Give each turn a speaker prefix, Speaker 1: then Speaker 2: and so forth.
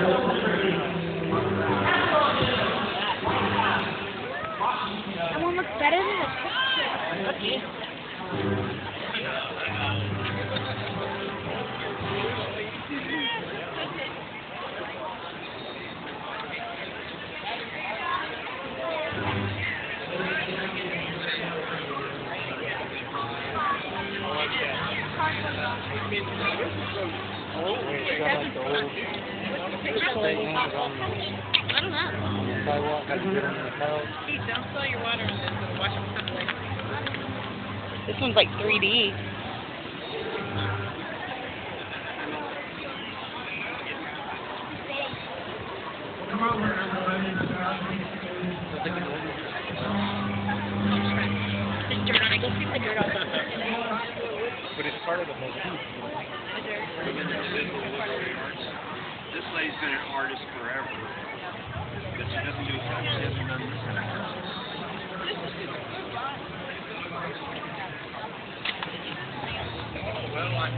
Speaker 1: That one looks better than the picture. I don't know.
Speaker 2: Sidewalk, got to get on the tile.
Speaker 3: Pete, don't spill your water on this and wash them someplace.
Speaker 4: This one's like 3D.
Speaker 3: There's dirt on it. Go sweep the dirt off.
Speaker 2: But it's part of the whole piece
Speaker 5: been an artist forever, but she doesn't do she hasn't done this in a. Well, I.